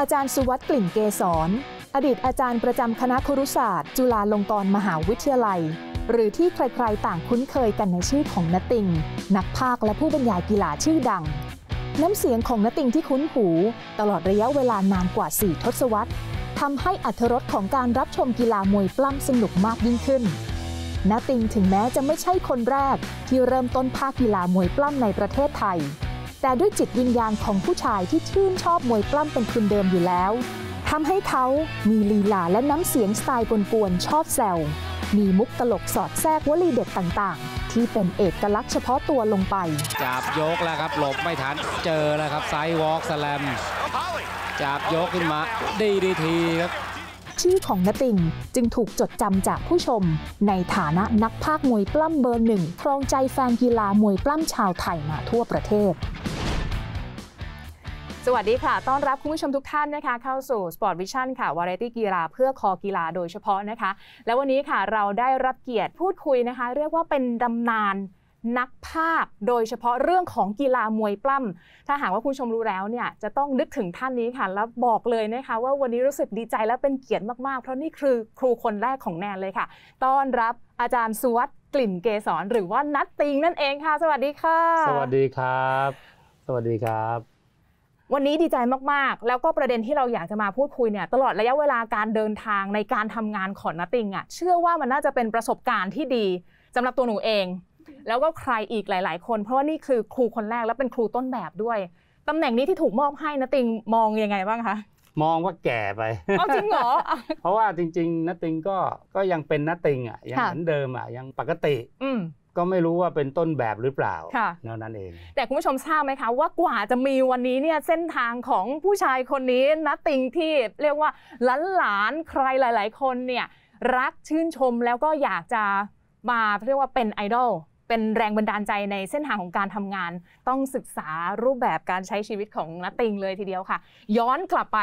อาจารย์สุวัตกลิ่นเกษรอดีตอาจารย์ประจำคณะครุศาสตร์ จุฬาลงกรณ์มหาวิทยาลัย หรือที่ใครๆต่างคุ้นเคยกันในชื่อของนติง นักพากย์และผู้บรรยายกีฬาชื่อดัง น้ำเสียงของนติงที่คุ้นหู ตลอดระยะเวลานานกว่า 4 ทศวรรษทำให้อัธรสของการรับชมกีฬามวยปล้ำสนุกมากยิ่งขึ้นนติงถึงแม้จะไม่ใช่คนแรกที่เริ่มต้นภาคกีฬามวยปล้ำในประเทศไทย แต่ด้วยจิตวิญญาณของผู้ชายที่ชื่นชอบมวยปล้ำเป็นทุนเดิมอยู่แล้วทำให้เขามีลีลาและน้ำเสียงสไตล์กวนๆชอบแซวมีมุกตลกสอดแทรกวลีเด็ดต่างๆ ที่เป็นเอกลักษณ์เฉพาะตัวลงไป จับยกแล้วครับหลบไม่ทันเจอแล้วครับ sidewalk slam จับยกขึ้นมา DDT ครับ ชื่อของน้าติงจึงถูกจดจำจากผู้ชม ในฐานะนักพากย์มวยปล้ำเบอร์หนึ่งครองใจแฟนกีฬามวยปล้ำชาวไทยมาทั่วประเทศสวัสดีค่ะ ต้อนรับคุณผู้ชมทุกท่านนะคะ เข้าสู่ Sport Vision ค่ะ วาไรตี้กีฬาเพื่อคอกีฬาโดยเฉพาะนะคะ และวันนี้ค่ะเราได้รับเกียรติพูดคุยนะคะ เรียกว่าเป็นตำนาน นักภาคโดยเฉพาะเรื่องของกีฬามวยปล้ำถ้าหากว่าคุณผู้ชมรู้แล้วเนี่ยจะต้องนึกถึงท่านนี้ค่ะ แล้วบอกเลยนะคะ ว่าวันนี้รู้สึกดีใจและเป็นเกียรติมากๆ เพราะนี่คือครูคนแรกของแนนเลยค่ะ ต้อนรับอาจารย์สุวัสด์กลิ่นเกษรหรือว่านัตติงนั่นเองค่ะ สวัสดีค่ะ สวัสดีครับ สวัสดีครับวันนี้ดีใจมาก ๆ แล้วก็ประเด็นที่เราอยากจะมาพูดคุยเนี่ยตลอดระยะเวลาการเดินทางในการทำงานของนัตติงอะเชื่อว่ามันน่าจะเป็นประสบการณ์ที่ดีสำหรับตัวหนูเอง แล้วก็ใครอีกหลาย ๆ คน เพราะว่านี่คือครูคนแรกและเป็นครูต้นแบบด้วยตำแหน่งนี้ที่ถูกมอบให้นัตติงมองยังไงบ้างคะมองว่าแก่ไปเอาจริงเหรออะเพราะว่าจริงๆนัตติงก็ก็ยังเป็นนัตติงอะยังค่ะเหมือนเดิมอะยังปกติอืมก็ไม่รู้ว่าเป็นต้นแบบหรือเปล่าค่ะเท่านั้นเอง แต่คุณผู้ชมทราบไหมคะว่ากว่าจะมีวันนี้เนี่ยเส้นทางของผู้ชายคนนี้นัตติงที่เรียกว่าหลานๆใครหลาย ๆ คนเนี่ยรักชื่นชมแล้วก็อยากจะมาเรียกว่าเป็นไอดอล เป็นแรงบันดาลใจในเส้นทางของการทำงาน ต้องศึกษารูปแบบการใช้ชีวิตของนัตติงเลยทีเดียวค่ะ ย้อนกลับไป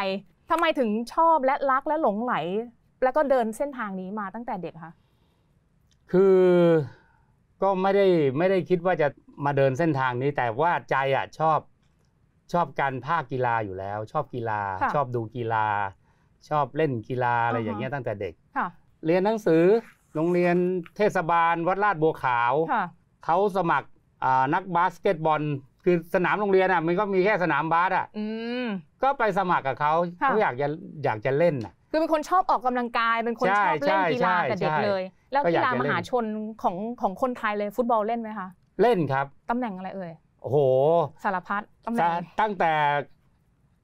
ทำไมถึงชอบและรักและหลงไหล แล้วก็เดินเส้นทางนี้มาตั้งแต่เด็กคะคือก็ไม่ได้ไม่ได้คิดว่าจะมาเดินเส้นทางนี้ แต่ว่าใจอะชอบชอบการภาคกีฬาอยู่แล้ว ชอบกีฬาค่ะชอบดูกีฬา ชอบเล่นกีฬาอะไรอ่าฮะอย่างเงี้ยตั้งแต่เด็กค่ะเรียนหนังสือ โรงเรียนเทศบาลวัดลาดบัวขาวค่ะเขาสมัครอ่านักบาสเกตบอล คือสนามโรงเรียนอะมันก็มีแค่สนามบาสอะอืมก็ไปสมัครกับเขาค่ะเขาอยากจะอยากจะเล่นอะคือเป็นคนชอบออกกำลังกายเป็นคนใช่ชอบเล่นกีฬาใช่แต่เด็กใช่เลย แล้วก็อกียากฬาจะมเล่นหาชนของของคนไทยเลยฟุตบอลเล่นไหมคะเล่นครับตำแหน่งอะไรเอ่ยโอ้โห สารพัดตำแหน่งตั้งแต่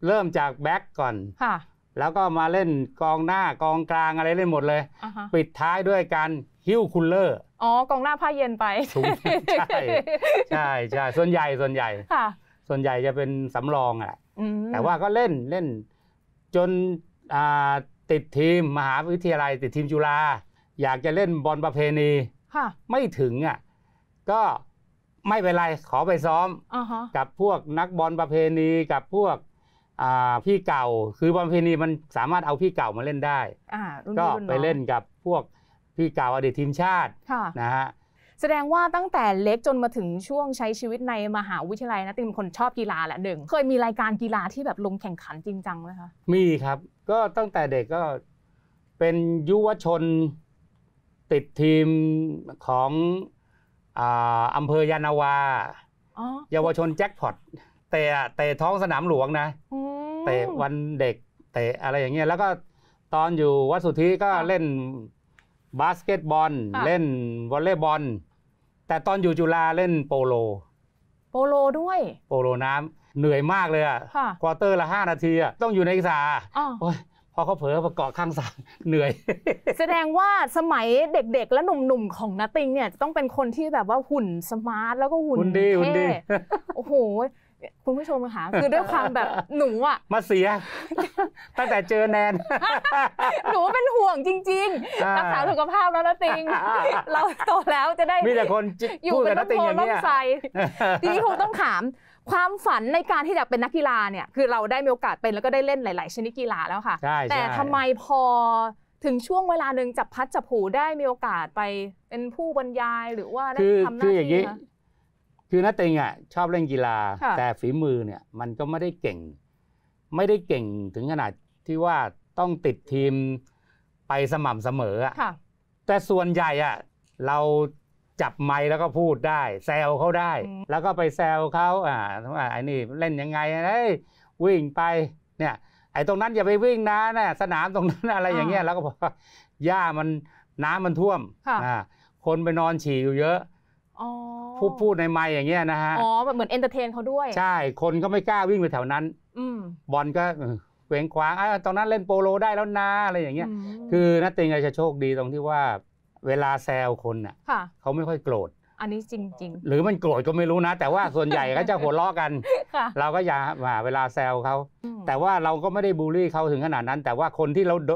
เริ่มจากแบ็กก่อนค่ะ แล้วก็มาเล่นกองหน้ากองกลางอะไรเล่นหมดเลยอ่าฮะปิดท้ายด้วยการฮิ้วคูลเลอร์อ๋อกองหน้าผ้าเย็นไปถูกใช่ใช่ใช่ส่วนใหญ่ส่วนใหญ่ค่ะส่วนใหญ่จะเป็นสำรองอะอืมแต่ว่าก็เล่นเล่นจนอ่าติดทีมมหาวิทยาลัย ติดทีมจุฬาอยากจะเล่นบอลประเพณีค่ะไม่ถึงอะก็ไม่เป็นไรขอไปซ้อมอ่าฮะกับพวกนักบอลประเพณีกับพวกอ่า พี่เก่าคือบอลประเพณีมันสามารถเอาพี่เก่ามาเล่นได้อ่ารุ่นก็พี่รุ่นไปองเล่นกับพวกพี่เก่าอดีตทีมชาติค่ะนะฮะแสดงว่าตั้งแต่เล็กจนมาถึงช่วงใช้ชีวิตในมหาวิทยาลัยนะติงเป็นคนชอบกีฬาแหละหนึ่งเคยมีรายการกีฬาที่แบบลงแข่งขันจริงจังไหมคะมีครับ ก็ตั้งแต่เด็กก็เป็นยุวชนติดทีมของอาอำเภอยานาวาอ๋อเยาวชนแจ็คพอต เตะเตะท้องสนามหลวงนะอืมเตะวันเด็กเตะอะไรอย่างเงี้ยแล้วก็ตอนอยู่วัดสุทธิก็ค่ะเล่นบาสเกตบอลค่ะเล่นวอลเลย์บอล แต่ตอนอยู่จุฬาเล่นโปโล โปโลด้วย โปโลน้ำเหนื่อยมากเลยอะค่ะ quarter ละ5นาทีอะต้องอยู่ในสระอ๋อโอ้ยพอเขาเผลอไปเกาะข้างสระเหนื่อย แสดงว่าสมัยเด็กๆ และหนุ่มๆ ของน้าติงเนี่ยจะต้องเป็นคนที่แบบว่าหุ่น smart แล้วก็หุ่นหุ่นดีหุ่นดีเท่โอ้โห คุณผู้ชมค่ะคือด้วยความแบบหนูอะมาเสีย ตั้งแต่เจอแนน หนูเป็นห่วงจริงๆอ่ารักษาสุขภาพแล้วนัตติง เราโตแล้วจะได้มีแต่คนจิอยู่พูดเป็กับนนัต้ตนติงโพอย่างล่มเงี้ยไทรทีนี้คงต้องถามความฝันในการที่จะเป็นนักกีฬาเนี่ย คือเราได้มีโอกาสเป็นแล้วก็ได้เล่นหลาย ๆ ชนิดกีฬาแล้วค่ะใช่แต่ใช่ทำไมพอถึงช่วงเวลาหนึ่งจับพัดจับผูได้มีโอกาสไปเป็นผู้บรรยายหรือว่าได้คือทำหคืน้าออย่างที่นี้ คะคือนัตติงอะชอบเล่นกีฬาค่ะแต่ฝีมือเนี่ยมันก็ไม่ได้เก่ง ไม่ได้เก่งถึงขนาดที่ว่าต้องติดทีมไปสม่ำเสมออะค่ะแต่ส่วนใหญ่อะเราจับไม้แล้วก็พูดได้ แซวเขาได้อืมแล้วก็ไปแซวเขาอ่าว่าไอ้นี่เล่นยังไงเอ้ยวิ่งไปเนี่ยไอ้ตรงนั้นอย่าไปวิ่งนะนะสนามตรงนั้นอะไรอย่างเงี้ยแล้วก็บอกว่าหญ้ามันน้ำมันท่วมค่ะอ่าคนไปนอนฉี่อยู่เยอะอ๋อ พูดพูดในไม้อย่างเงี้ยนะฮะอ๋อแบบเหมือน entertain เขาด้วย ใช่คนก็ไม่กล้าวิ่งไปแถวนั้นอืมบอลก็เออเคว้งคว้างอะตรงนั้นเล่นโปโลได้แล้วนะอะไรอย่างเงี้ยมคือน้าติงอาจจะโชคดีตรงที่ว่า เวลาแซวคนน่ะค่ะเขาไม่ค่อยโกรธอันนี้จริงหรือมันโกรธก็ไม่รู้นะ แต่ว่าส่วนใหญ่ก็จะหัวเราะกันๆค่ะเราก็อย่าว่าเวลาแซวเขาอืมแต่ว่าเราก็ไม่ได้บูลลี่เขาถึงขนาดนั้น แต่ว่าคนที่เราโด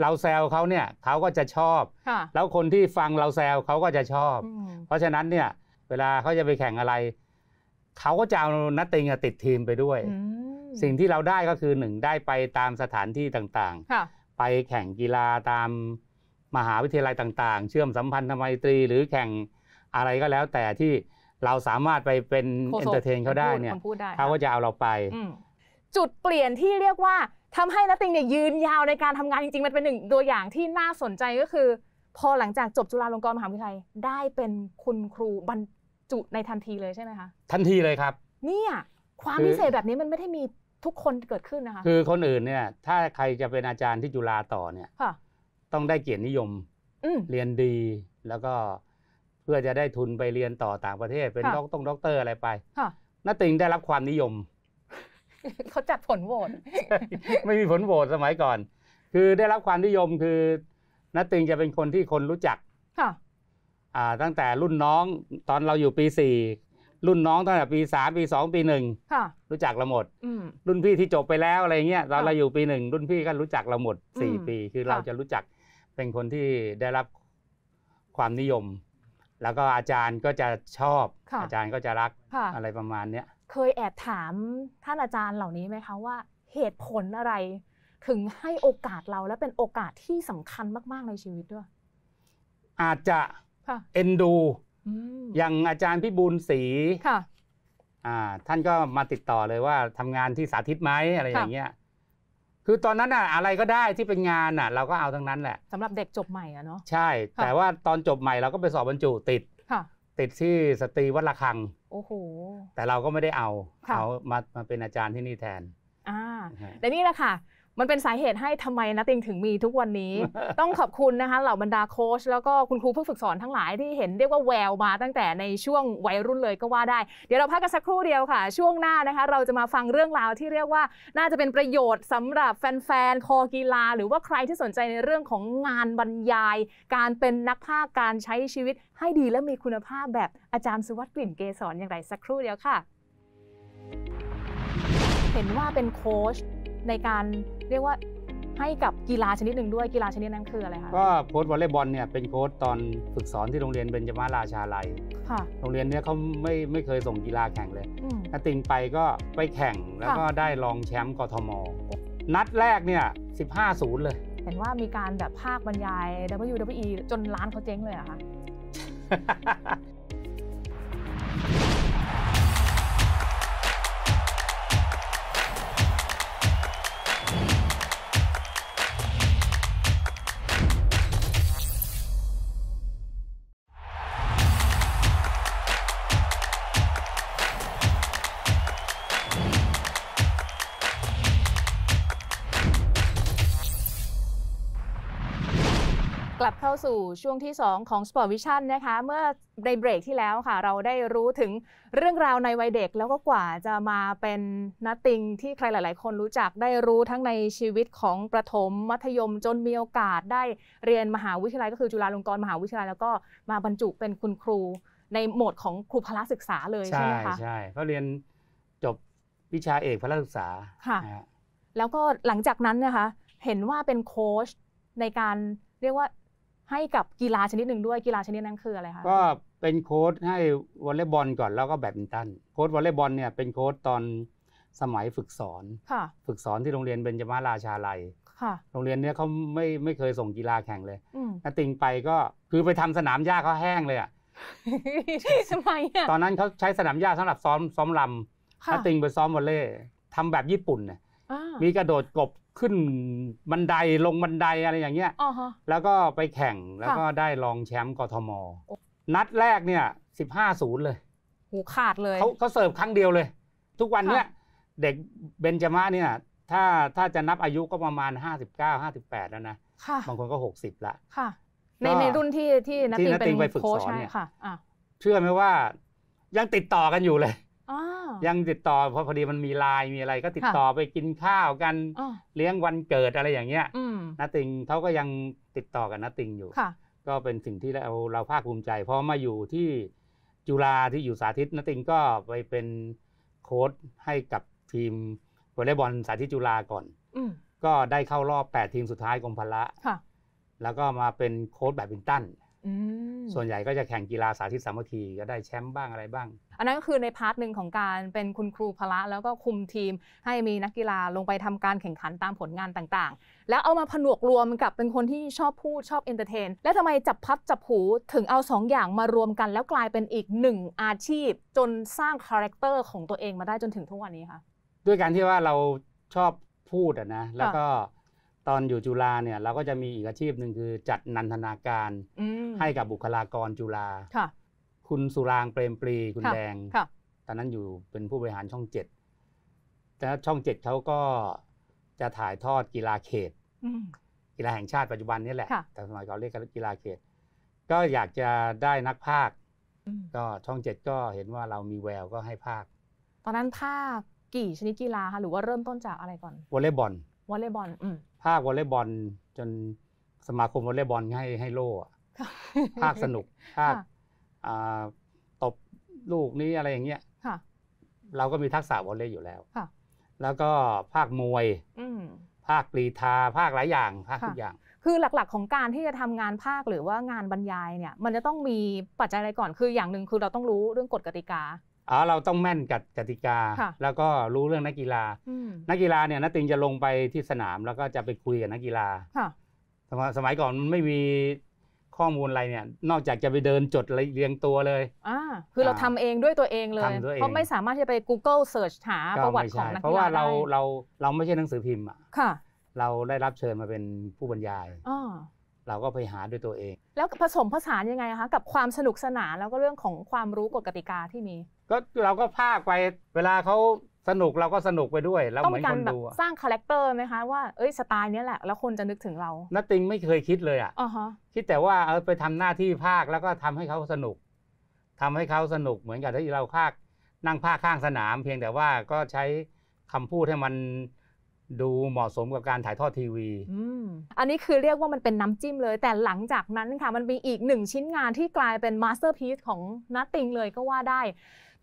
เราแซวเขาเนี่ยเขาก็จะชอบค่ะแล้วคนที่ฟังเราแซวเขาก็จะชอบอืมเพราะฉะนั้นเนี่ย เวลาเขาจะไปแข่งอะไรเขาก็จะเอานัตติงอะติดทีมไปด้วยอืมสิ่งที่เราได้ก็คือหนึ่งได้ไปตามสถานที่ต่างค่ะๆไปแข่งกีฬาตามมหาวิทยาลัยต่าง ๆ เชื่อมสัมพันธไมตรีหรือแข่งอะไรก็แล้ว แต่ที่เราสามารถไปเป็นโฆษกเอนเตอร์เทนเขาได้เนี่ยคนพูดได้เขาก็จะเอาเราไปอืมจุดเปลี่ยนที่เรียกว่าทำให้น้าติงเนี่ยยืนยาวในการทำงานจริงๆ มันเป็นหนึ่งตัวอย่างที่น่าสนใจก็คือ พอหลังจากจบจุฬาลงกรณ์มหาวิทยาลัยได้เป็นคุณครูบรร จุในทันทีเลยใช่ไหมคะทันทีเลยครับ เนี่ยความคือพิเศษแบบนี้มันไม่ได้มีทุกคนเกิดขึ้นนะคะ คือคนอื่นเนี่ย ถ้าใครจะเป็นอาจารย์ที่จุฬาต่อเนี่ยค่ะต้องได้เกียรตินิยมอืมเรียนดีแล้วก็เพื่อจะได้ทุนไปเรียนต่อต่างประเทศ เป็นค่ะด็อกตงด็อกเตอร์อะไรไปค่ะนัตติงได้รับความนิยมเขาจัดผลโหวตไม่มีผลโหวตสมัยก่อน คือได้รับความนิยมคือนัตติงจะเป็นคนที่คนรู้จักค่ะอ่า ตั้งแต่รุ่นน้องตอนเราอยู่ปีสี่รุ่นน้องตั้งแต่ปีสามปีสองปีหนึ่งค่ะรู้จักเราหมดอืมรุ่นพี่ที่จบไปแล้วอะไรเงี้ยตอนค่ะเราอยู่ปีหนึ่งรุ่นพี่ก็รู้จักเราหมดสี่อืมปี คือค่ะเราจะรู้จักเป็นคนที่ได้รับความนิยม แล้วก็อาจารย์ก็จะชอบค่ะอาจารย์ก็จะรักค่ะอะไรประมาณเนี้ยเคยแอบถามท่านอาจารย์เหล่านี้ไหมคะว่าเหตุผลอะไร ถึงให้โอกาสเราและเป็นโอกาสที่สำคัญมาก ๆ ในชีวิตด้วย อาจจะค่ะ เอ็นดูอืมอย่างอาจารย์พิบูลศรีค่ะอ่าท่านก็มาติดต่อเลยว่าทำงานที่สาธิตไหมอะไรอย่างเงี้ยคือตอนนั้นอะอะไรก็ได้ที่เป็นงานอะเราก็เอาทั้งนั้นแหละสำหรับเด็กจบใหม่อะเนาะใช่ค่ะแต่ว่าตอนจบใหม่เราก็ไปสอบบรรจุติดค่ะติดที่สตรีวัดระฆังโอ้โหแต่เราก็ไม่ได้เอาค่ะเอามามาเป็นอาจารย์ที่นี่แทนอ่านะฮะและนี่แหละค่ะ มันเป็นสาเหตุให้ทำไมนัตติงถึงมีทุกวันนี้ ต้องขอบคุณนะคะเหล่าบรรดาโค้ชแล้วก็คุณครูผู้ฝึกสอนทั้งหลายที่เห็นเรียกว่าแววมาตั้งแต่ในช่วงวัยรุ่นเลยก็ว่าได้ เดี๋ยวเราพักกันสักครู่เดียวค่ะ ช่วงหน้านะคะ เราจะมาฟังเรื่องราวที่เรียกว่าน่าจะเป็นประโยชน์สำหรับแฟนๆคอกีฬา หรือว่าใครที่สนใจในเรื่องของงานบรรยาย การเป็นนักพากย์การใช้ชีวิต ให้ดีและมีคุณภาพแบบอาจารย์สุวัสดิ์กลิ่นเกษรอย่างไรสักครู่เดียวค่ะ เห็นว่าเป็นโค้ช ในการเรียกว่าให้กับกีฬาชนิดหนึ่งด้วยกีฬาชนิดนั้นคืออะไรคะก็โค้ชวอลเลย์บอลเนี่ยเป็นโค้ชตอนฝึกสอนที่โรงเรียนเบญจมาราชาลัยค่ะโรงเรียนเนี้ยเขาไม่ไม่เคยส่งกีฬาแข่งเลยอืมนัดติงไปก็ไปแข่งแล้วก็ได้รองแชมป์กทม นัดแรกเนี่ย15ศูนย์เลย เห็นว่ามีการแบบภาคบรรยาย WWE จนร้านเขาเจ๊งเลยเหรอะคะ เข้าสู่ช่วงที่ 2 ของ Sport Vision นะคะ เมื่อในเบรกที่แล้วค่ะ เราได้รู้ถึงเรื่องราวในวัยเด็ก แล้วก็กว่าจะมาเป็นนัตติงที่ใครหลาย ๆ คนรู้จักได้รู้ทั้งในชีวิตของประถมมัธยมจนมีโอกาสได้เรียนมหาวิทยาลัยก็คือจุฬาลงกรณ์มหาวิทยาลัย แล้วก็มาบรรจุเป็นคุณครูในโหมดของครูพละศึกษาเลยใช่ใช่ไหมคะใช่เขาเรียนจบวิชาเอกพละศึกษาค่ะนะฮะแล้วก็หลังจากนั้นนะคะเห็นว่าเป็นโค้ชในการเรียกว่า ให้กับกีฬาชนิดหนึ่งด้วยกีฬาชนิดนั้นคืออะไรคะก็เป็นโค้ชให้วอลเลย์บอลก่อนแล้วก็แบดมินตันโค้ชวอลเลย์บอลเนี่ยเป็นโค้ชตอนสมัยฝึกสอนค่ะฝึกสอนที่โรงเรียนเบญจมาราชาลัยค่ะโรงเรียนเนี้ยเขาไม่ไม่เคยส่งกีฬาแข่งเลยอืมนัดติงไปก็คือไปทำสนามหญ้าเขาแห้งเลยอะทำไมอะตอนนั้นเขาใช้สนามหญ้าสำหรับซ้อมซ้อมลำค่ะนัดติงไปซ้อมวอลเลย์ทำแบบญี่ปุ่นเนี่ยอ่า มีกระโดดกบขึ้นบันไดลงบันไดอะไรอย่างเงี้ยอ๋อฮะแล้วก็ไปแข่งแล้วก็ได้รองแชมป์กทม นัดแรกเนี่ยสิบห้าศูนย์เลยหูขาดเลยเขาเขาเสิร์ฟครั้งเดียวเลย ทุกวันเนี้ยเด็กเบนจามะเนี่ยถ้าถ้าจะนับอายุก็ประมาณ 59 58 แล้วนะค่ะบางคนก็ 60 ละค่ะ ในก็ในรุ่นที่ที่นัตที่ติงนัตเป็ติงนไปฝึกโค้ชสอนใช่เนี่ยค่ะอะเชื่อไหมว่ายังติดต่อกันอยู่เลยอ่า ยังติดต่อเพราะพอดีมันมีไลน์มีอะไรก็ติดค่ะต่อไปกินข้าวกันอ่าเลี้ยงวันเกิดอะไรอย่างเงี้ยอืมนัตติงเขาก็ยังติดต่อกับนัตติงอยู่ค่ะก็เป็นสิ่งที่เราเราภาคภูมิใจ เพราะมาอยู่ที่จุฬาที่อยู่สาธิตนัตติงก็ไปเป็นโค้ชให้กับทีมวอลเลย์บอลสาธิตจุฬาก่อนอืมก็ได้เข้ารอบ 8 ทีมสุดท้ายกรมพละค่ะแล้วก็มาเป็นโค้ชแบดมินตันอืม ส่วนใหญ่ก็จะแข่งกีฬาสาธิตสามัคคีก็ได้แชมป์บ้างอะไรบ้าง อันนั้นก็คือใน part หนึ่งของการเป็นคุณครูพละแล้วก็คุมทีม ให้มีนักกีฬาลงไปทำการแข่งขันตามผลงานต่างๆ แล้วเอามาผนวกรวมกับเป็นคนที่ชอบพูดชอบ entertain แล้วทำไมจับพลัดจับผลูถึงเอาสองอย่างมารวมกัน แล้วกลายเป็นอีกหนึ่งอาชีพ จนสร้าง character ของตัวเองมาได้จนถึงทุกวันนี้คะด้วยการที่ว่าเราชอบพูดอะนะแล้วก็ ตอนอยู่จุฬาเนี่ยเราก็จะมีอีกอาชีพหนึ่งคือจัดนันทนาการอืมให้กับบุคลากรจุฬาค่ะคุณสุรางค์เปรมปรีคุณค่ะแดงค่ะตอนนั้นอยู่เป็นผู้บริหารช่องเจ็ดแต่ช่องเจ็ดเขาก็จะถ่ายทอดกีฬาเขตอืมกีฬาแห่งชาติปัจจุบันนี้แหละค่ะแต่สมัยก่อนเรียกกันกีฬาเขต ก็อยากจะได้นักภาคอืมก็ช่องเจ็ดก็เห็นว่าเรามีแววก็ให้ภาค ตอนนั้นภาคกี่ชนิดกีฬาคะหรือว่าเริ่มต้นจากอะไรก่อนวอลเลย์บอล วอลเลย์บอลอืมภาควอลเลย์บอลจนสมาคมวอลเลย์บอลให้ให้โล่อะค่ะภาคสนุกภาคค่ะอ่าตบลูกนี้อะไรอย่างเงี้ยค่ะเราก็มีทักษะวอลเลย์อยู่แล้วค่ะแล้วก็ภาคมวยอืมภาคกรีธาภาคหลายอย่างภาคค่ะทุกอย่าง คือหลักๆ ของการที่จะทำงานภาคหรือว่างานบรรยายเนี่ย มันจะต้องมีปัจจัยอะไรก่อนคืออย่างหนึ่งคือเราต้องรู้เรื่องกฎกติกา อ๋อเราต้องแม่นกับกติกาค่ะแล้วก็รู้เรื่องนักกีฬาอืมนักกีฬาเนี่ยนักติงจะลงไปที่สนามแล้วก็จะไปคุยกับนักกีฬาค่ะสมัยสมัยก่อนมันไม่มีข้อมูลอะไรเนี่ย นอกจากจะไปเดินจดอะไรเรียงตัวเลยอ่าคือเราอ่าทำเองด้วยตัวเองเลยทำด้วยเองเพราะไม่สามารถที่จะไป Google Search หาก็ประวัไม่ติของใช่นักเพราะกีฬาว่าเราได้เราเราไม่ใช่หนังสือพิมพ์อะค่ะเราได้รับเชิญมาเป็นผู้บรรยายอ่า เราก็ไปหาด้วยตัวเอง แล้วผสมผสานยังไงคะกับความสนุกสนานแล้วก็เรื่องของความรู้กฎกติกาที่มี ก็เราก็พากย์ไปเวลาเขาสนุกเราก็สนุกไปด้วยแล้วต้องเหมือมีนกาครนแบบดูอะสร้าง character ไหมคะว่าเอ้ยสไตล์เนี้ยแหละ แล้วคนจะนึกถึงเราน้าติงไม่เคยคิดเลยอะอ๋อฮะคิดแต่ว่าเออไปทำหน้าที่พากย์แล้วก็ทำให้เขาสนุกทำให้เขาสนุกเหมือนกับที่เราพากย์นั่งพากย์ข้างสนาม เพียงแต่ว่าก็ใช้คำพูดให้มัน ดูเหมาะสมกับการถ่ายทอดทีวีอืมอันนี้คือเรียกว่ามันเป็นน้ำจิ้มเลย แต่หลังจากนั้นค่ะ มันมีอีกหนึ่งชิ้นงานที่กลายเป็นมาสเตอร์พี e ของน้าติงเลยก็ว่าได้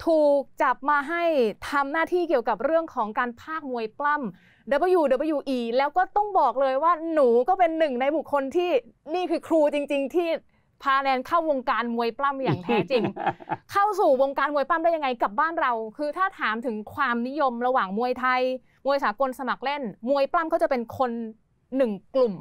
ถูกจับมาให้ทำหน้าที่เกี่ยวกับเรื่องของการพากย์มวยปล้ำ WWE แล้วก็ต้องบอกเลยว่าหนูก็เป็นหนึ่งในบุคคลที่นี่คือครูจริง ๆ ที่พาแนนเข้าวงการมวยปล้ำอย่างแท้จริง เข้าสู่วงการมวยปล้ำได้ยังไงกับบ้านเรา คือถ้าถามถึงความนิยมระหว่างมวยไทย มวยสากลสมัครเล่น มวยปล้ำเขาจะเป็นคนหนึ่งกลุ่ม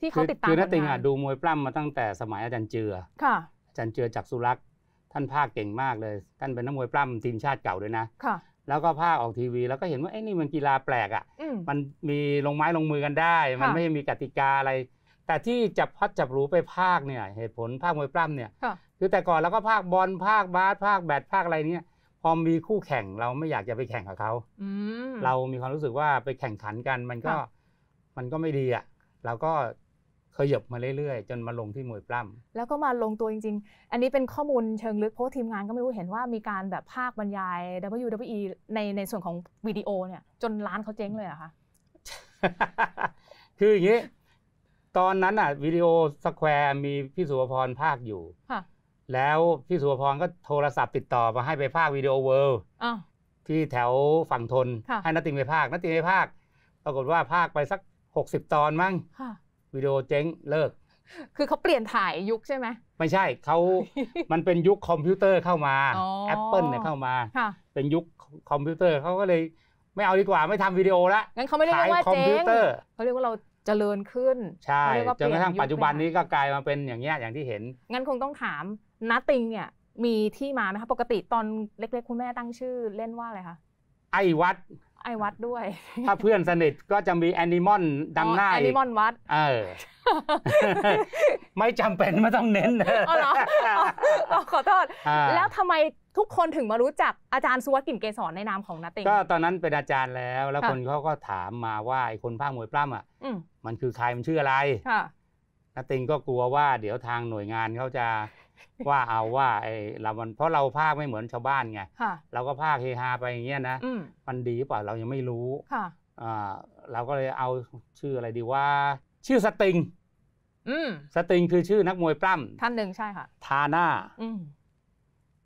ที่เขาคือติดตามคือนัตติงผลงาอะดูมวยปล้ำมาตั้งแต่สมัยอาจารย์เจือค่ะอาจารย์เจือจากสุรักษ์ท่านภาคเก่งมากเลย ท่านเป็นนักมวยปล้ำทีมชาติเก่าด้วยนะค่ะ แล้วก็ภาคออกทีวี แล้วก็เห็นว่าไอ้ยนี่มันกีฬาแปลกอะอืมมันมีลงไม้ลงมือกันได้ มันค่ะไม่มีกติกาอะไร แต่ที่จับพัดจับหรูไปภาคเนี่ยเหตุผลภาคมวยปล้ำเนี่ยค่ะคือแต่ก่อนเราก็ภาคบอลภาคบาสภาคแบดภาคอะไรเนี่ย พอมีคู่แข่งเราไม่อยากจะไปแข่งกับเขาอืมเรามีความรู้สึกว่าไปแข่งขันกันมันก็ค่ะมันก็ไม่ดีอะเราก็ขยับมาเรื่อยๆ จนมาลงที่มวยปล้ำแล้วก็มาลงตัวจริง ๆ อันนี้เป็นข้อมูลเชิงลึกเพราะว่าทีมงานก็ไม่รู้เห็นว่ามีการแบบพากย์บรรยาย WWE ในในส่วนของวิดีโอเนี่ยจนร้านเขาเจ๊งเลยเหรอะคะคืออย่างนี้ ตอนนั้นอะ Video Square มีพี่สุวพรพากย์อยู่ค่ะ แล้วพี่สุวพรก็โทรศัพท์ติดต่อมาให้ไปพากย์ Video World อ้าวที่แถวฝั่งธนค่ะให้น้าติงไปพากย์น้าติงไปพากย์ ปรากฏว่าพากย์ไปสัก 60 ตอนมั้งค่ะวิดีโอเจ๊งเลิก คือเขาเปลี่ยนถ่ายยุคใช่ไหมไม่ใช่เขามันเป็นยุคคอมพิวเตอร์เข้ามาอ๋อ Apple เนี่ยเข้ามาค่ะเป็นยุคคอมพิวเตอร์เขาก็เลยไม่เอาดีกว่าไม่ทำวิดีโอละงั้นเขาไม่ได้เรียกว่าคอมเจ๊พิวงเตอร์เขาเรียกว่าเราเจริญขึ้น ใช่เขาเรียกว่าจนกระทั่งเปลี่ยนยุคปัจจุบันไปนี้ก็กลายมาเป็นอย่างเงี้ยอย่างที่เห็น งั้นคงต้องถาม นัตติงเนี่ยมีที่มาไหมคะปกติตอนเล็ก ๆ คุณแม่ตั้งชื่อเล่นว่าอะไรคะไอ้วัด ไอวัดด้วย ถ้าเพื่อนสนิทก็จะมีแอนิมอลดังหน้าแออีนิกมอนวัด เออ ไม่จำเป็นไม่ต้องเน้นอ๋อเหรออ๋ออ๋อขอโทษอ่าแล้วทำไมทุกคนถึงมารู้จักอาจารย์สุวัสดิ์กลิ่นเกษรในนามของนาติงก็ตอนนั้นเป็นอาจารย์แล้ว แล้วค่ะคนเขาก็ถามมาว่าไอ้คนภาคมวยปล้ำอะอืมมันคือใครมันชื่ออะไรค่ะนาติงก็กลัวว่าเดี๋ยวทางหน่วยงานเขาจะ ว่าเอาว่าไอ้เรามันเพราะเราภาคไม่เหมือนชาวบ้านไงค่ะเราก็ภาคเฮฮาไปอย่างเงี้ยนะอืมมันดีหรือเปล่าเรายังไม่รู้ค่ะอ่าเราก็เลยเอาชื่ออะไรดีว่า ชื่อสติงอืมสติงคือชื่อนักมวยปล้ท่านหนึ่งใช่ค่ะำทาหน้าอืม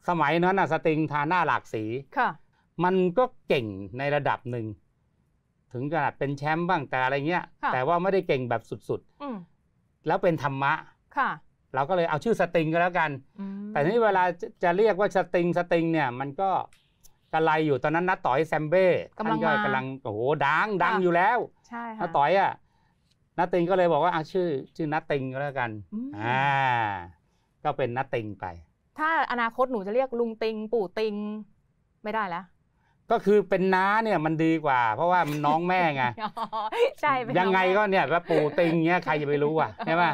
สมัยนั้นน่ะ สติงทาหน้าหลากสีค่ะ มันก็เก่งในระดับหนึ่งถึงขนาดเป็นแชมป์บ้างแต่อะไรเงี้ยค่ะแต่ว่าไม่ได้เก่งแบบสุดอืมๆแล้วเป็นธรรมะค่ะ เราก็เลยเอาชื่อสติงก็แล้วกันอืมแต่นี่เวลาจะจะเรียกว่าสติงสติงเนี่ยมันก็กระไรอยู่ตอนนั้นนัดต่อยแซมเบ้ท่านก็กำลังโอ้โหดังดังอยู่แล้วใช่นัค่ะดต่อยอะนัดติงก็เลยบอกว่าอะชื่อ ชื่อนัดติงก็แล้วกันอืมอ่าก็เป็นน้าติงไป ถ้าอนาคตหนูจะเรียกลุงติง ปู่ติง ไม่ได้แล้ว ก็คือเป็นน้าเนี่ยมันดีกว่า เพราะว่ามันน้องแม่ไงอ๋อใช่เป็นยังไงก็เนี่ยว่าปู่ติงเงี้ยใครจะไปรู้อะใช่ไหม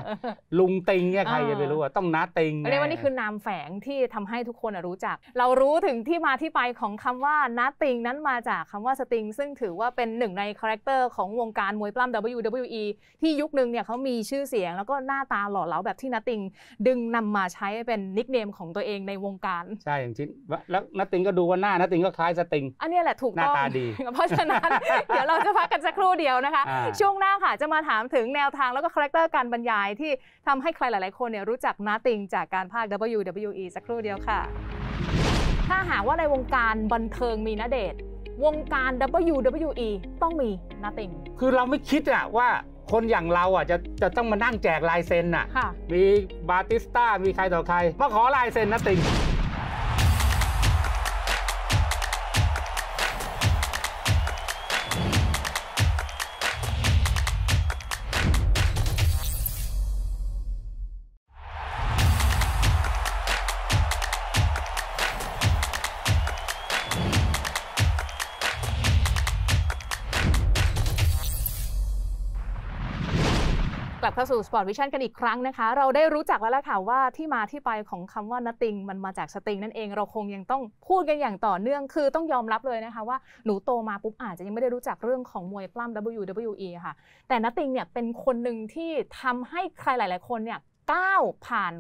ลุงติงเงี้ยใครจะไปรู้อะต้องน้าติงไงเรียกว่านี่คือนามแฝงที่ทำให้ทุกคนอะรู้จัก เรารู้ถึงที่มาที่ไปของคำว่าน้าติงนั้นมาจากคำว่า Sting ซึ่งถือว่าเป็นหนึ่งใน character ของวงการมวยปล้ำ WWE ที่ยุคนึงเนี่ยเขามีชื่อเสียง แล้วก็หน้าตาหล่อเหลาแบบที่น้าติง ดึงนำมาใช้เป็น nickname ของตัวเองในวงการใช่อย่างที่แล้วน้าติงก็ดูว่าหน้าน้าติงก็คล้าย Sting อันเนี้ยแหละถูกหน้าต้องตาดีเพราะฉะนั้น เดี๋ยวเราจะพักกันสักครู่เดียวนะคะอ่าช่วงหน้าค่ะจะมาถามถึงแนวทางแล้วก็ character การบรรยายที่ทำให้ใครหลาย ๆ คนเนี่ยรู้จักน้าติงจากการพากย์ WWE สักครู่เดียวค่ะ ถ้าหากว่าในวงการบันเทิงมีณเดชน์วงการ WWE ต้องมีนาติง คือเราไม่คิดอะว่าคนอย่างเราอะจะจะต้องมานั่งแจกลายเซ็นอะค่ะ มีบาติสต้ามีใครต่อใคร มาขอลายเซ็นนัดติง กลับเข้าสู่ Sport Vision กันอีกครั้งนะคะ เราได้รู้จักแล้วล่ะค่ะว่าที่มาที่ไปของคำว่า nothing มันมาจากสติงนั่นเอง เราคงยังต้องพูดกันอย่างต่อเนื่องคือต้องยอมรับเลยนะคะว่าหนูโตมาปุ๊บอาจจะยังไม่ได้รู้จักเรื่องของมวยปล้ำ WWE ค่ะ แต่ nothing เนี่ยเป็นคนหนึ่งที่ทำให้ใครหลาย ๆ คนเนี่ยก้าวผ่าน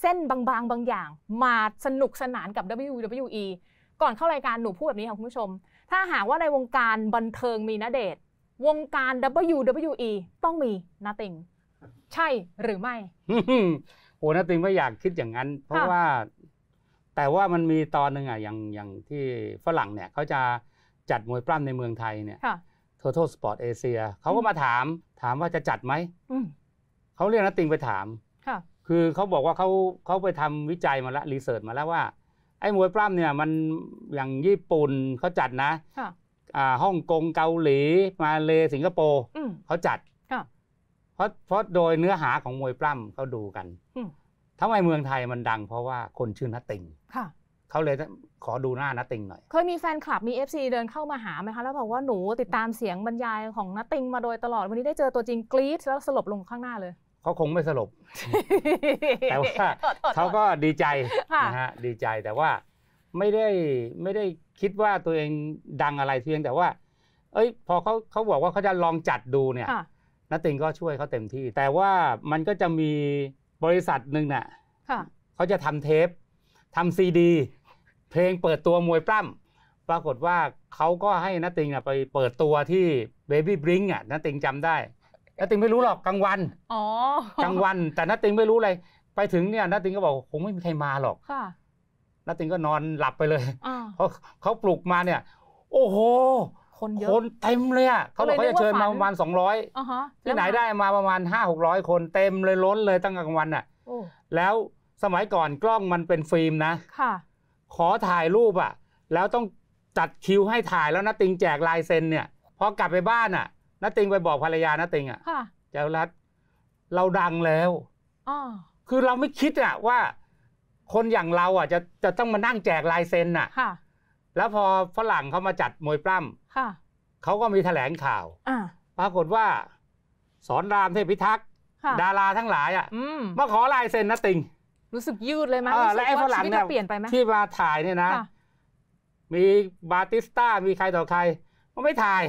เส้นบางๆ บางอย่าง มาสนุกสนานกับ WWE ก่อนเข้ารายการหนูพูดแบบนี้ค่ะคุณผู้ชม ถ้าหากว่าในวงการบันเทิงมีนเดช วงการ WWE ต้องมี nothing ใช่หรือไม่โอ้นัดติงไม่อยากคิดอย่างนั้น เพราะค่ะว่า แต่ว่ามันมีตอนหนึ่งอะอย่างอย่างที่ฝรั่งเนี่ยเขาจะจัดมวยปล้ำในเมืองไทยเนี่ยค่ะ Total Sport Asia เขาก็มาถามถามว่าจะจัดไหมอืมเขาเรียกนัดติงไปถามค่ะคือเขาบอกว่าเขาเขาไปทำวิจัยมาแล้วรีเสิร์ชมาแล้วว่า ไอ้มวยปล้ำเนี่ยมันอย่างญี่ปุ่นเขาจัดนะค่ะอ่า ฮ่องกงเกาหลีมาเลสิงคโปร์อืมเขาจัดค่ะเพราะเพราะโดยเนื้อหาของมวยปล้ำเขาดูกันอืมทำไมเมืองไทยมันดัง เพราะว่าคนชื่อนัตติงค่ะเขาเลยขอดูหน้านัตติงหน่อย เคยมีแฟนคลับมี FC เดินเข้ามาหาไหมคะ แล้วบอกว่าหนูติดตามเสียงบรรยายของนัตติงมาโดยตลอดวันนี้ได้เจอตัวจริงกรี๊ดแล้วสลบลงข้างหน้าเลยเขาคงไม่สลบ แต่ว่าโทษโทษเขาก็ดีใจค่ะนะฮะดีใจแต่ว่า ไม่ได้ไม่ได้คิดว่าตัวเองดังอะไรเพียงแต่ว่า เอ้ย พอเขาเขาบอกว่าเขาจะลองจัดดูเนี่ยค่ะนัตติงก็ช่วยเขาเต็มที่ แต่ว่ามันก็จะมีบริษัทหนึ่งน่ะค่ะเขาจะทำเทปทำซีดี เพลงเปิดตัวมวยปล้ำปรากฏว่าเขาก็ให้นัตติงอะไปเปิดตัวที่เบบี้บริงอะนัตติงจำได้นัตติงไม่รู้หรอกกลางวันอ๋อกลางวัน แต่นัตติงไม่รู้อะไร ไปถึงเนี่ยนัตติงก็บอกคงไม่มีใครมาหรอกค่ะ นัตติงก็นอนหลับไปเลยอ่าเขาเขาปลุกมาเนี่ย โอ้โห คนเยคอะนเต็มเลยอะเขาบอกเขาจะเชิญมาประมาณ200อ่าฮะที่ไหนได้มาประมาณ5 600คนเต็มเลยล้นเลยตั้งแต่กลางวันอะโอ้แล้วสมัยก่อนกล้องมันเป็นฟิล์มนะค่ะ ขอถ่ายรูปอะ แล้วต้องจัดคิวให้ถ่ายแล้วนัตติงแจกลายเซ็นเนี่ยพอกลับไปบ้านอะนัตติงไปบอกภรรยานัตติงอะค่ะเจ้ารัดเราดังแล้วอ่าคือเราไม่คิดอะว่า คนอย่างเราอะจะจะต้องมานั่งแจกลายเซ็นอะ ค่ะ แล้วพอฝรั่งเขามาจัดมวยปล้ำค่ะเขาก็มีแถลงข่าว อ่า ปรากฏว่า สอนรามเทพิทักษ์ค่ะ ดาราทั้งหลายอะอืม มาขอลายเซ็นนะติง รู้สึกยืดเลยมั้ยเออรู้สึกและไอ้ว่าฝรั่งชีวิตเนี่ยเราเปลี่ยนไปไหมที่มาถ่ายเนี่ยนะ ค่ะ มีบาติสต้ามีใครต่อใครก็ไม่ถ่าย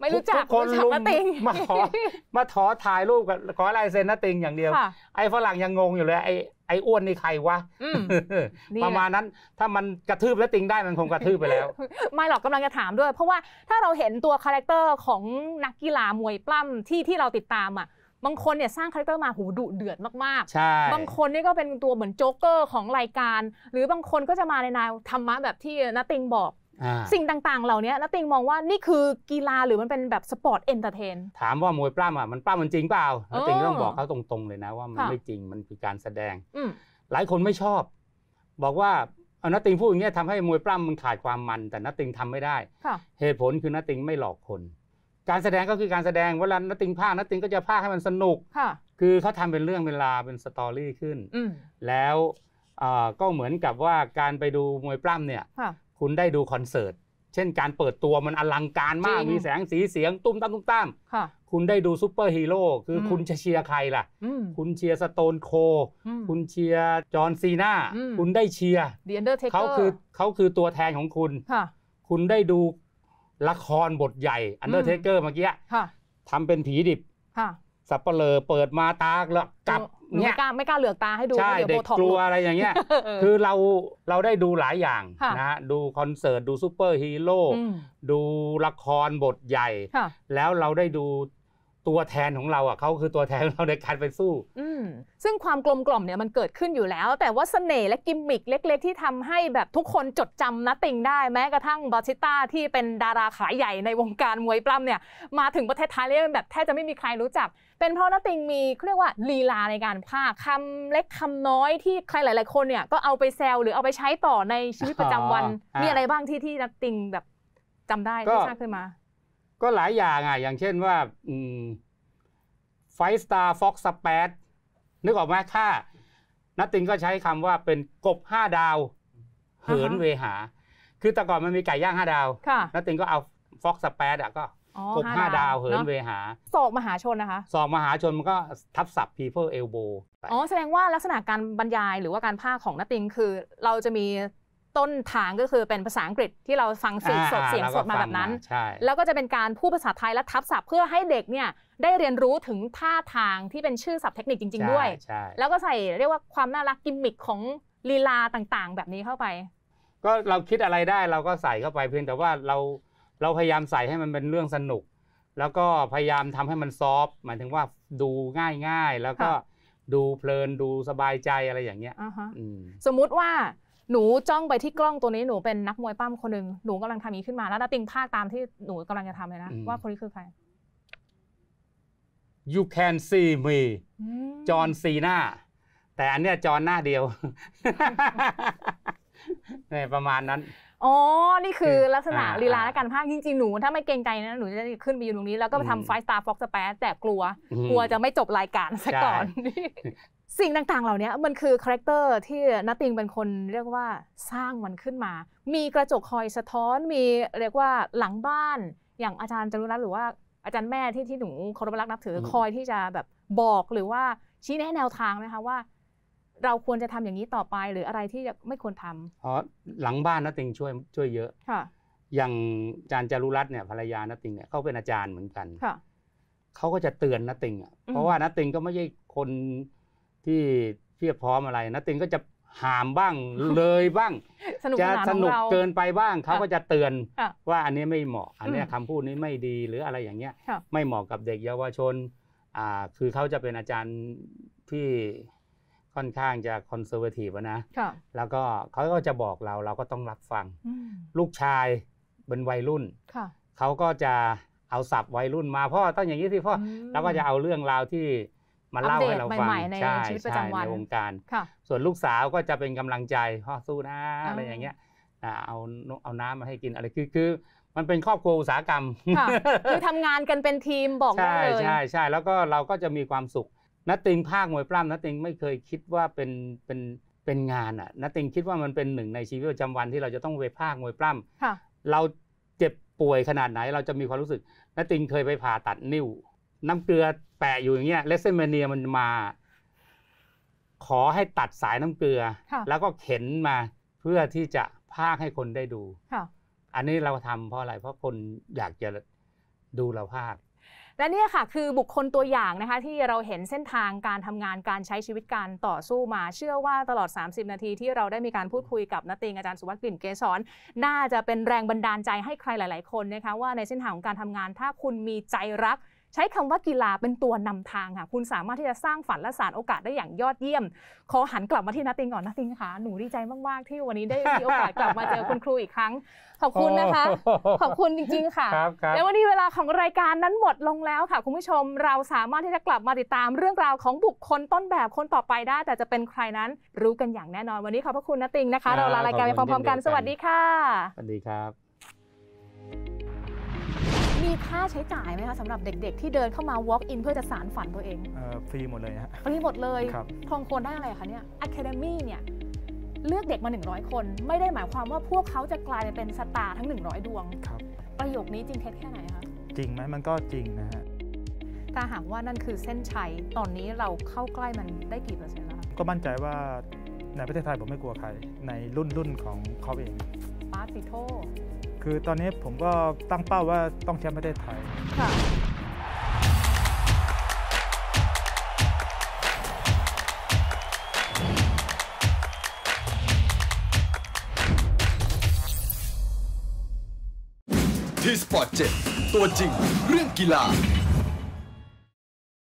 ไม่รู้จักทุกคนรู้จักรุมน้าติงมาขอมาขอถ่ายรูปกับขอลายเซ็นน้าติงอย่างเดียว ค่ะ ไอ้ฝรั่งยังงงอยู่เลยไอ้ไอ้อ้วนนี่ใครวะอืมนี่ประมาณนั้นถ้ามันกระทืบน้าติงได้มันคงกระทืบไปแล้ว ไม่หรอกกำลังจะถามด้วย เพราะว่าถ้าเราเห็นตัว character ของนักกีฬามวยปล้ำที่ที่เราติดตามอะบางคนเนี่ยสร้าง character มาหูดุเดือดมากใช่ๆบางคนนี่ก็เป็นตัวเหมือนโจ๊กเกอร์ของรายการ หรือบางคนก็จะมาในแนวธรรมะแบบที่น้าติงบอกอ่า สิ่งต่างๆ เหล่านี้น้าติงมองว่านี่คือกีฬาหรือมันเป็นแบบ sport entertain ถามว่ามวยปล้ำอะมันปล้ำมันจริงเปล่าน้าติงเออต้องบอกเขาตรงๆเลยนะว่ามันค่ะไม่จริงมันคือการแสดงอืมหลายคนไม่ชอบ บอกว่าเอาน้าติงพูดอย่างเงี้ยทำให้มวยปล้ำมันขาดความมัน แต่น้าติงทำไม่ได้ค่ะเหตุผลคือน้าติงไม่หลอกคน การแสดงก็คือการแสดงเวลาน้าติงพากย์น้าติงก็จะพากย์ให้มันสนุกค่ะคือเขาทำเป็นเรื่องเวลาวเป็น story ขึ้นอืมแล้วเอ่อก็เหมือนกับว่าการไปดูมวยปล้ำเนี่ย ค่ะคุณได้ดูคอนเสิร์ต เช่นการเปิดตัวมันอลังการมากจริงมีแสงสีเสียงตุ้มตั้มตุ้มตั้มค่ะคุณได้ดูซูเปอร์ฮีโร่คืออมคุณจะเชียร์ใครล่ะอืมคุณเชียร์ Stone Cold อืมคุณเชียร์ John Cena อืมคุณได้เชียร์ The Undertaker เขาคือเขาคือตัวแทนของคุณค่ะคุณได้ดูละครบทใหญ่อันเดอร์เทเกอร์เมื่อกี้ค่ะทำเป็นผีดิบค่ะ สับเปลอเปิดมาตาแล้วกลับหนูเนี่ไม่ยกล้าไม่กล้าเหลือกตาให้ดูใช่ดี๋ยวเด็โบกท็อกกลัวอะไรอย่างเงี้ยเออคือเราเราได้ดูหลายอย่างค่ะนะฮะดูคอนเสิร์ตดูซูเปอร์ฮีโร่มดูละครบทใหญ่ค่ะแล้วเราได้ดู ตัวแทนของเราอะเขาคือตัวแทนของเราในการไปสู้อืมซึ่งความกลมกล่อมเนี่ยมันเกิดขึ้นอยู่แล้ว แต่ว่าเสน่ห์และกิมมิคเล็ก ๆ ที่ทำให้แบบทุกคนจดจำนัตติงได้แม้กระทั่งบาชิต้าที่เป็นดาราขายใหญ่ในวงการมวยปล้ำเนี่ยมาถึงประเทศไทยแล้วแบบแทบจะไม่มีใครรู้จัก เป็นเพราะน้าติงมีเขาเรียกว่าลีลาในการพากย์คำเล็กคำน้อยที่ใครหลาย ๆ คนเนี่ยก็เอาไปแซวหรือเอาไปใช้ต่อในชีวิตประจำวันอ๋ออ่ามีมีอะไรบ้างที่ที่น้าติงแบบจำได้ก็ที่สร้างขึ้นมา ก็หลายอย่างอะ อย่างเช่นว่า Five Star Frog Splash นึกออกไหมค่ะน้าติงก็ใช้คำว่าเป็นกบห้าดาว เหินอ่าฮะเวหา คือแต่ก่อนมันมีไก่ย่างห้าดาวค่ะนัตติงก็เอาฟ็อกสเปดอะก็อ๋อกบห้าดาวเหินอะเวหาโศกมหาชนนะคะสองมหาชนมันก็ทับศัพท์ people elbow ไปอ๋อ แสดงว่าลักษณะการบรรยายหรือว่าการพากย์ของนัตติงคือเราจะมี ต้นทางก็คือเป็นภาษาอังกฤษที่เราฟังเสียงสดอ่าเสียงแล้วสก็ดมาแบบนั้นฟังใช่แล้วก็จะเป็นการพูดภาษาไทยและทับศัพท์เพื่อให้เด็กเนี่ยได้เรียนรู้ถึงท่าทางที่เป็นชื่อศัพท์เทคนิคจริง ๆ ด้วยใช่แล้วก็ใส่เรียกว่าความน่ารักกิมมิคของลีลาต่างๆ แบบนี้เข้าไป ก็เราคิดอะไรได้เราก็ใส่เข้าไปเพียงแต่ว่าเราเราพยายามใส่ให้มันเป็นเรื่องสนุก แล้วก็พยายามทำให้มันซอฟต์หมายถึงว่าดูง่ายๆ แล้วก็ค่ะดูเพลินดูสบายใจอะไรอย่างเงี้ยอ่าฮะอืมสมมุติว่า หนูจ้องไปที่กล้องตัวนี้หนูเป็นนักมวยปั้มคนหนึ่งหนูกำลังทำนี้ขึ้นมาแล้วนัตติงพากย์ตามที่หนูกำลังจะทำเลยนะอืมว่าคนนี้คือใคร you can see me อืม John Cena แต่อันเนี้ยจอห์นหน้าเดียวเนี่ยประมาณนั้นอ๋อ นี่คือลักษณะอ่าลีลาและการพากย์จริงๆ หนู ถ้าไม่เกรงใจนะ หนูจะขึ้นไปอยู่ตรงนี้ แล้วก็ไปอืมทำ Five Star Frog Splash แต่กลัวอืมกลัวจะไม่จบรายการซะก่อนใช่ สิ่งต่างๆ เหล่านี้มันคือ character ที่น้าติงเป็นคนเรียกว่าสร้างมันขึ้นมา มีกระจกคอยสะท้อน มีเรียกว่าหลังบ้าน อย่างอาจารย์จรุรัตน์หรือว่าอาจารย์แม่ที่ที่หนูเคารพรักนับถืออมคอยที่จะแบบบอกหรือว่าชี้แนะแนวทางนะคะว่า เราควรจะทำอย่างนี้ต่อไปหรืออะไรที่ไม่ควรทำเพราะหลังบ้านนัตติงช่วยช่วยเยอะค่ะ อย่างอาจารย์จารุรัตน์เนี่ยภรรยานัตติงเนี่ยเขาเป็นอาจารย์เหมือนกันค่ะเขาก็จะเตือนนัตติงอะอืมเพราะว่านัตติงก็ไม่ใช่คน ที่เพียบพร้อมอะไรนัตติงก็จะหามบ้างเลยบ้างสนุกจะสนานสของนุกเราเกินไปบ้างเขาก็จะเตือนค่ะว่าอันนี้ไม่เหมาะ อันเนี้ยอืมคำพูดนี้ไม่ดีหรืออะไรอย่างเงี้ยค่ะไม่เหมาะกับเด็กเยาวชนอ่าคือเขาจะเป็นอาจารย์ที่ค่อนข้างจะคอนเซอร์เวทีฟนะค่ะแล้วก็เขาก็จะบอกเราเราก็ต้องรับฟังอืมลูกชายเป็นวัยรุ่นค่ะเขาก็จะเอาศัพท์วัยรุ่นมาพ่อต้องอย่างนี้สิพ่ออมแล้วก็จะเอาเรื่องราวที่ มาเล่าอัปเดตให้เราฟังใหม่ๆในใช่ชีวิตประใช่จำวันในวงการค่ะส่วนลูกสาวก็จะเป็นกำลังใจพ่อสู้นะอ่าอะไรอย่างเงี้ยอ่าเอาเอาน้ำมาให้กินอะไรคือคือมันเป็นครอบครัวอุตสาหกรรมค่ะคือทำงานกันเป็นทีมบอกได้ใช่เลยใช่ใช่แล้วก็เราก็จะมีความสุขนัตติงภาคมวยปล้ำนัตติงไม่เคยคิดว่าเป็นเป็นเป็นงานอะนัตติงคิดว่ามันเป็นหนึ่งในชีวิตประจำวันที่เราจะต้องไปภาคมวยปล้ำค่ะเราจเจ็บป่วยขนาดไหนเราจะมีความรู้สึกนาติงเคยไปผ่าตัดนิ้ว น้ำเกลือแปะอยู่อย่างเงี้ย WrestleMania มันมา ขอให้ตัดสายน้ำเกลือค่ะแล้วก็เข็นมาเพื่อที่จะพากย์ให้คนได้ดูค่ะอันนี้เราทำเพราะอะไร เพราะคนอยากจะดูเราพากย์และเนี่ยค่ะคือบุคคลตัวอย่างนะคะที่เราเห็นเส้นทางการทำงานการใช้ชีวิตการต่อสู้มา เชื่อว่าตลอด 30 นาทีที่เราได้มีการพูดคุยกับน้าติงอาจารย์สุวัสดิ์กลิ่นเกษรน่าจะเป็นแรงบันดาลใจให้ใครหลาย ๆ คนนะคะว่าในเส้นทางของการทำงานถ้าคุณมีใจรัก ใช้คำว่ากีฬาเป็นตัวนำทางค่ะ คุณสามารถที่จะสร้างฝันและสานโอกาสได้อย่างยอดเยี่ยม ขอหันกลับมาที่นัตติงก่อนนัตติงค่ะ หนูดีใจมาก ๆ ที่วันนี้ได้มีโอกาสกลับมาเจอคุณครูอีกครั้ง ขอบคุณนะคะ ขอบคุณจริง ๆ ค่ะครับครับแล้ววันนี้เวลาของรายการนั้นหมดลงแล้วค่ะ คุณผู้ชม เราสามารถที่จะกลับมาติดตามเรื่องราวของบุคคลต้นแบบคนต่อไปได้ แต่จะเป็นใครนั้นรู้กันอย่างแน่นอน วันนี้ขอบพระคุณนะติงนะคะ เราลารายการไปพร้อม ๆ กัน สวัสดีค่ะ สวัสดีครับ มีค่าใช้จ่ายไหมคะสำหรับเด็กๆ ที่เดินเข้ามา walk in เพื่อจะสารฝันตัวเองเอ่อฟรีหมดเลยฮะ ฟรีหมดเลยครับทองโคนได้อะไรคะเนี่ย Academy เนี่ยเลือกเด็กมา 100 คน ไม่ได้หมายความว่าพวกเขาจะกลายไปเป็นสตาร์ทั้ง 100 ดวง ครับ ประโยคนี้จริงเท็จแค่ไหนคะ จริงไหมมันก็จริงนะฮะ ถ้าหากว่านั่นคือเส้นชัย ตอนนี้เราเข้าใกล้มันได้กี่เปอร์เซ็นต์แล้วคะก็มั่นใจว่าในประเทศไทยผมไม่กลัวใคร ในรุ่นรุ่นของเขาเอง ปาร์ติโท คือตอนนี้ผมก็ตั้งเป้าว่าต้องแชมป์ประเทศไทยค่ะทีสปอร์ตเจ็ตัวจริง เรื่องกีฬา